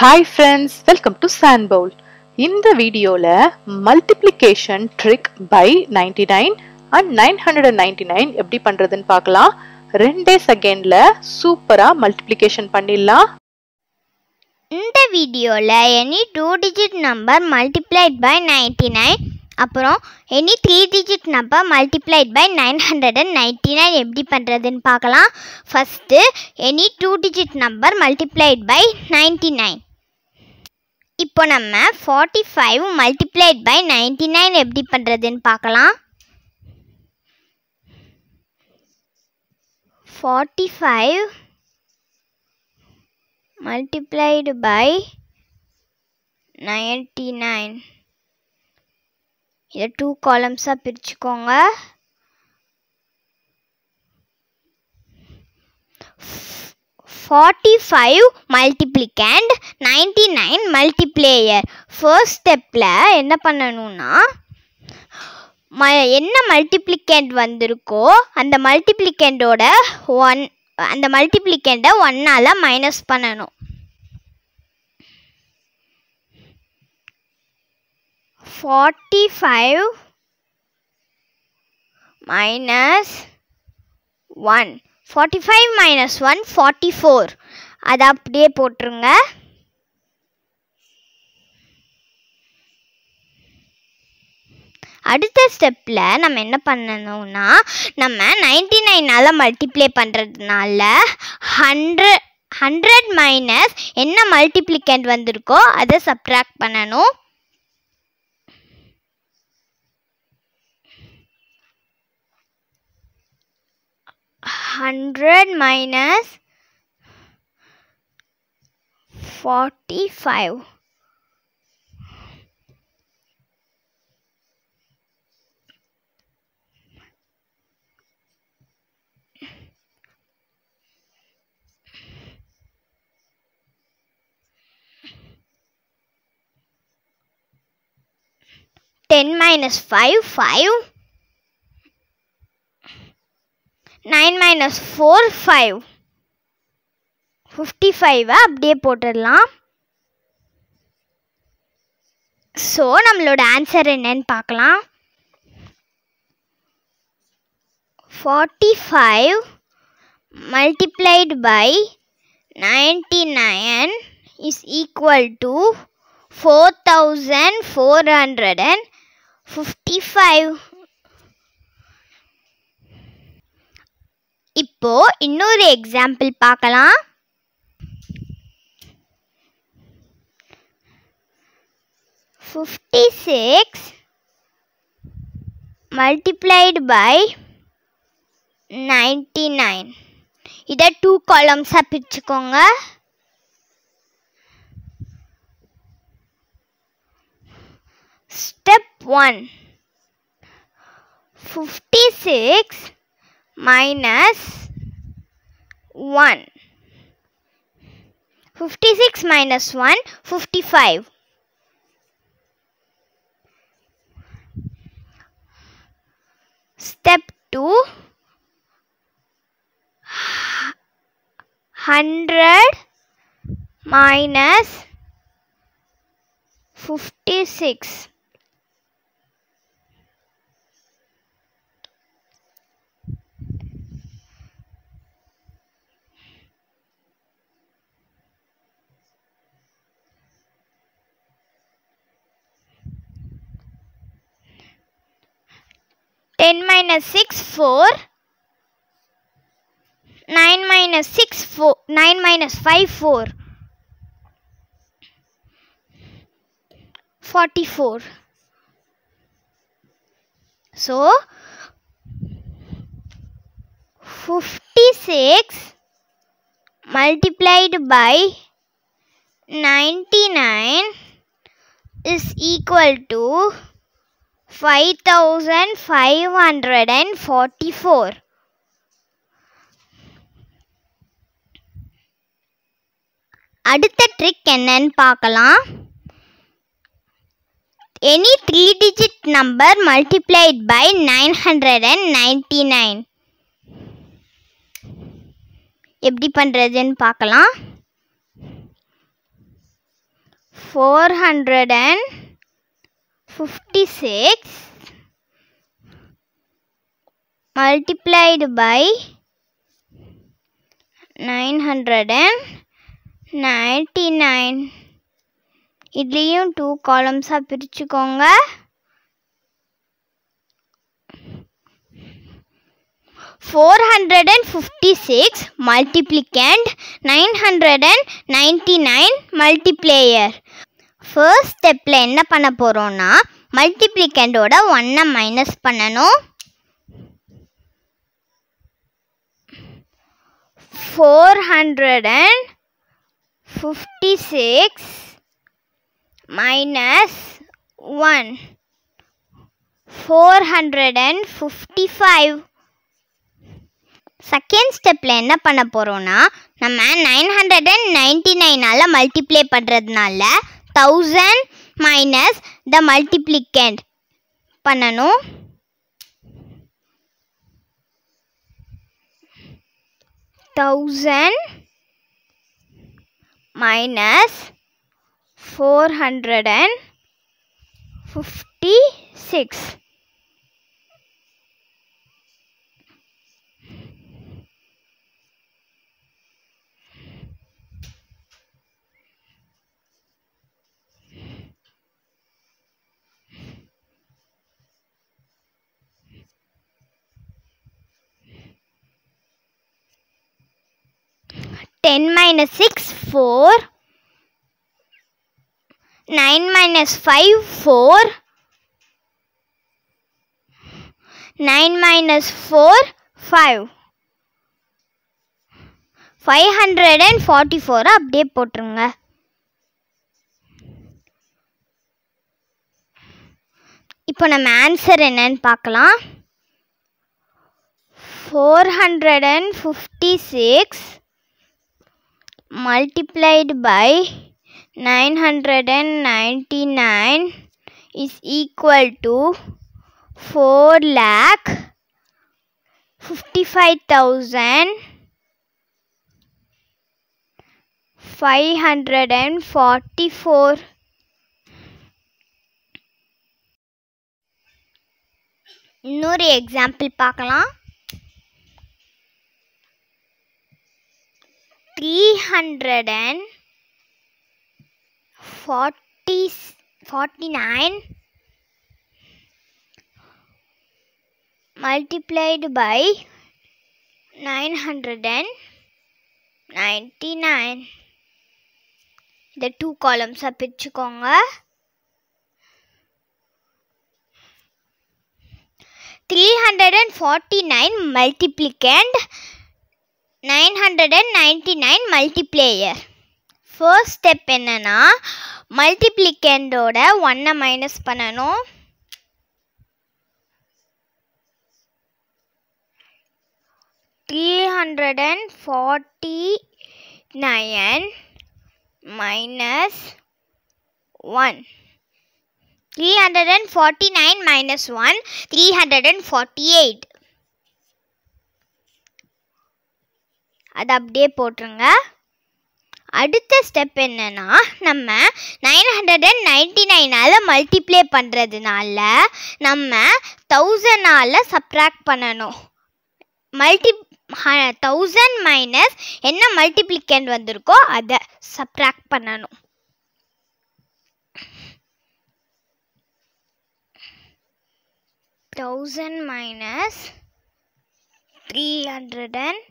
Hi friends welcome to Sand Bowl இந்த வீடியோவில் multiplication trick by ninety nine and nine hundred and ninety nine எப்படி பண்ணுறதுன்னு பார்க்கலாம். ரெண்டே செகண்டில் சூப்பராக மல்டிப்ளிகேஷன் பண்ணிடலாம். இந்த வீடியோவில் any two digit number multiplied by ninety nine அப்புறம் any three digit number multiplied by nine hundred and ninety nine எப்படி பண்ணுறதுன்னு பார்க்கலாம். First any two digit number multiplied by ninety nine இப்போ நம்ம forty five multiplied by ninety nine எப்படி பண்ணுறதுன்னு பார்க்கலாம். Forty five multiplied by by 99 இதை two காலம்ஸாக பிரிச்சுக்கோங்க. Forty five multiplicand ninety nine multiplier first ஸ்டெப்பில் என்ன பண்ணணும்னா ம என்ன மல்டிப்ளிகேண்ட் வந்திருக்கோ அந்த மல்டிப்ளிகேண்டோட ஒன் அந்த மல்டிப்ளிகண்ட்டை ஒன்னால் மைனஸ் பண்ணணும். Forty five minus one forty five minus one forty four அதை அப்படியே போட்டுருங்க. அடுத்த ஸ்டெப்பில் நம்ம என்ன பண்ணணும்னா நம்ம நைன்டி நைனால் மல்டிப்ளை பண்ணுறதுனால ஹண்ட்ரட் ஹண்ட்ரட் மைனஸ் என்ன மல்டிப்ளிகேண்ட் வந்திருக்கோ அதை சப்ட்ராக்ட் பண்ணணும். Hundred minus forty five ten minus five five nine minus four five fifty ஃபைவை அப்படியே போட்டுடலாம். ஸோ நம்மளோட ஆன்சர் என்னன்னு பார்க்கலாம். Forty five multiplied by ninety nine is equal to four thousand four hundred and fifty five இப்போ இன்னொரு example பார்க்கலாம். Fifty six multiplied by ninety nine இதை டூ காலம்ஸாக பிரிச்சுக்கோங்க. Step one fifty six minus 1. 56 minus 1, 55. Step 2, 100 minus 56. 10 minus 6, 4. 9 minus 6, 4. 9 minus 5, 4. 44. So, 56 multiplied by 99 is equal to five thousand five hundred and forty four அடுத்த trick என்னன்னு பார்க்கலாம். Any three digit number multiplied by nine hundred and ninety nine எப்படி பண்ணுறதுன்னு பார்க்கலாம். Four hundred and fifty six multiplied by 999 இதுலேயும் two காலம்ஸாக பிரிச்சுக்கோங்க. Four hundred and fifty six multiplicand nine hundred and ninety nine multiplier first ஸ்டெப்பில் என்ன பண்ண போகிறோம்னா மல்டிப்ளிகண்டோட ஒன்னை மைனஸ் பண்ணணும். Four hundred and fifty six minus one four hundred and fifty five second ஸ்டெப்பில் என்ன பண்ண போகிறோம்னா நம்ம நைன் ஹண்ட்ரட் அண்ட் நைன்ட்டி நைனால் மல்டிப்ளை பண்ணுறதுனால thousand minus the multiplicand. Panano. Thousand minus four hundred and fifty six. Ten minus six four nine minus five four nine minus four five five hundred and forty four அப்படியே போட்டுருங்க. இப்போ நம்ம answer என்னன்னு பார்க்கலாம். Four hundred and fifty six multiplied by 999 is equal to 4 lakh 55,544 இன்னொரு example பார்க்கலாம் three hundred and forty forty nine multiplied by nine hundred and ninety nine இந்த two காலம்ஸாக பிரிச்சுக்கோங்க three hundred and forty nine multiplicand nine hundred and ninety nine multiplier first step என்னன்னா மல்டிப்ளிகண்டோட ஒன்னை minus பண்ணணும். Three hundred and forty nine minus one three hundred and forty nine minus one three hundred and forty eight அது அப்படியே போட்டுருங்க. அடுத்த step என்னென்னா நம்ம நைன் ஹண்ட்ரட் அண்ட் நைன்டி நைனால் மல்டிப்ளே பண்ணுறதுனால நம்ம தௌசண்டால் சப்ராக்ட் பண்ணணும். மல்டி தௌசண்ட் மைனஸ் என்ன மல்டிப்ளிகேண்ட் வந்திருக்கோ அதை சப்ராக்ட் பண்ணணும். Thousand minus three hundred and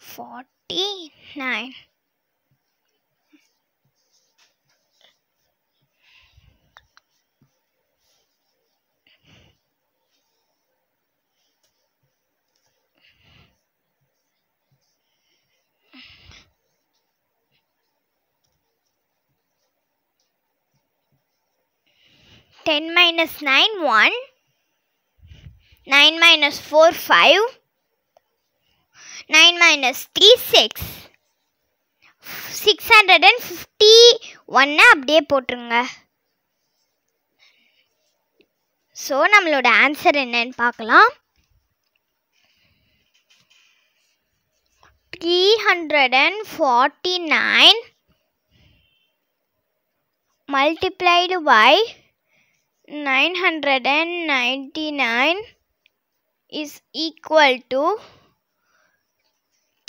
49 10 minus 9 1 9 minus 4 5 nine minus three six six hundred and fifty ஒன்று அப்படியே போட்டுருங்க. ஸோ நம்மளோட ஆன்சர் என்னன்னு பார்க்கலாம். Three hundred and forty nine multiplied by 999 is equal to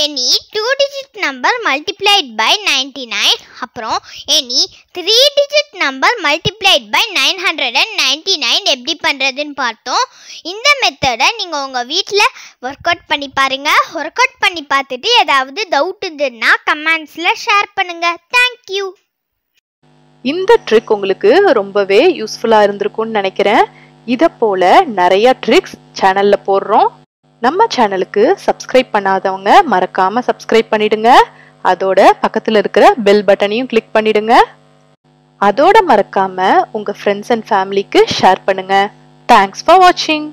any two digit number multiplied by ninety nine அப்புறம் any three digit number multiplied by nine hundred and ninety nine எப்படி பண்ணுறதுன்னு பார்த்தோம். இந்த மெத்தடை நீங்கள் உங்கள் வீட்டில் ஒர்க் அவுட் பண்ணி பாருங்கள் ஒர்க் அவுட் பண்ணி பார்த்துட்டு ஏதாவது டவுட் இருந்ததுன்னா கமெண்ட்ஸில் ஷேர் பண்ணுங்கள் தேங்க்யூ இந்த ட்ரிக் உங்களுக்கு ரொம்பவே யூஸ்ஃபுல்லாக இருந்திருக்கும்னு நினைக்கிறேன். இதை போல நிறைய ட்ரிக்ஸ் சேனலில் போடுறோம். நம்ம சேனலுக்கு சப்ஸ்கிரைப் பண்ணாதவங்க மறக்காம சப்ஸ்கிரைப் பண்ணிடுங்க. அதோட பக்கத்தில் இருக்கிற பெல் பட்டனையும் கிளிக் பண்ணிடுங்க. அதோட மறக்காம உங்க ஃப்ரெண்ட்ஸ் அண்ட் ஃபேமிலிக்கு ஷேர் பண்ணுங்க. தேங்க்ஸ் ஃபார் வாட்சிங்